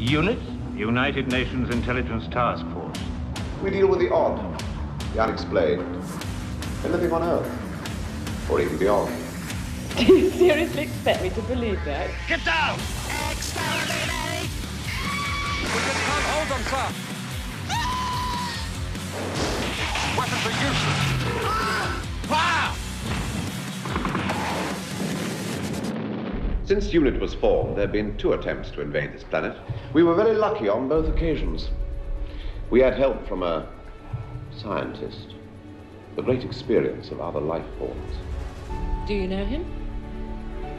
Unit? United Nations Intelligence Task Force. We deal with the odd, the unexplained, anything on Earth, or even beyond. Do you seriously expect me to believe that? Get down! We just can't hold them, sir. Since UNIT was formed, there have been two attempts to invade this planet. We were very lucky on both occasions. We had help from a scientist, the great experience of other life forms. Do you know him?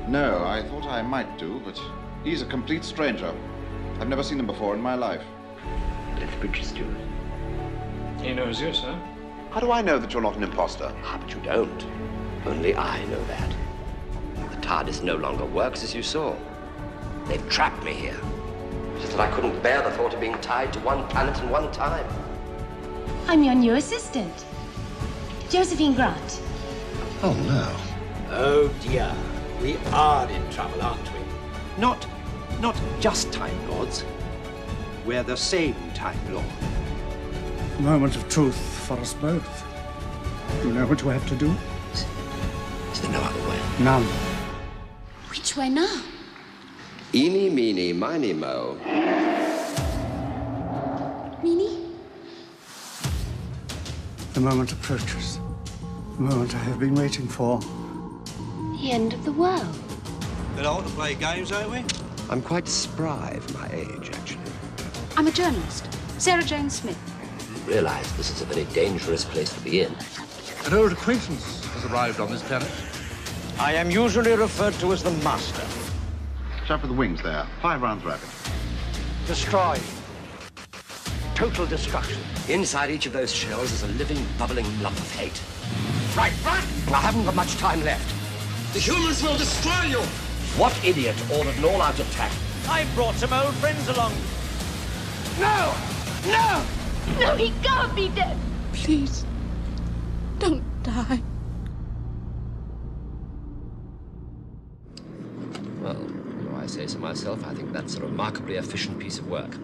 No, I thought I might do, but he's a complete stranger. I've never seen him before in my life. Lethbridge Stewart. He knows you, sir. How do I know that you're not an imposter? Ah, but you don't. Only I know that. The TARDIS no longer works, as you saw. They've trapped me here. Just that I couldn't bear the thought of being tied to one planet and one time. I'm your new assistant, Josephine Grant. Oh, no. Oh, dear. We are in trouble, aren't we? Not, not just Time Lords. We're the same Time Lord. A moment of truth for us both. You know what you have to do? Is there no other way? None. Which way now? Eeny, meeny, miny, mo. Mini? The moment approaches. The moment I have been waiting for. The end of the world. But I want to play games, ain't we? I'm quite spry for my age, actually. I'm a journalist, Sarah Jane Smith. You realize this is a very dangerous place to be in. An old acquaintance has arrived on this planet. I am usually referred to as the Master. Chap with the wings there. Five rounds rapid. Destroy. Total destruction. Inside each of those shells is a living, bubbling lump of hate. Right, right! I haven't got much time left. The humans will destroy you! What idiot ordered an all-out attack? I brought some old friends along. No! No! No, he can't be dead. Please, don't die. I say so myself, I think that's a remarkably efficient piece of work.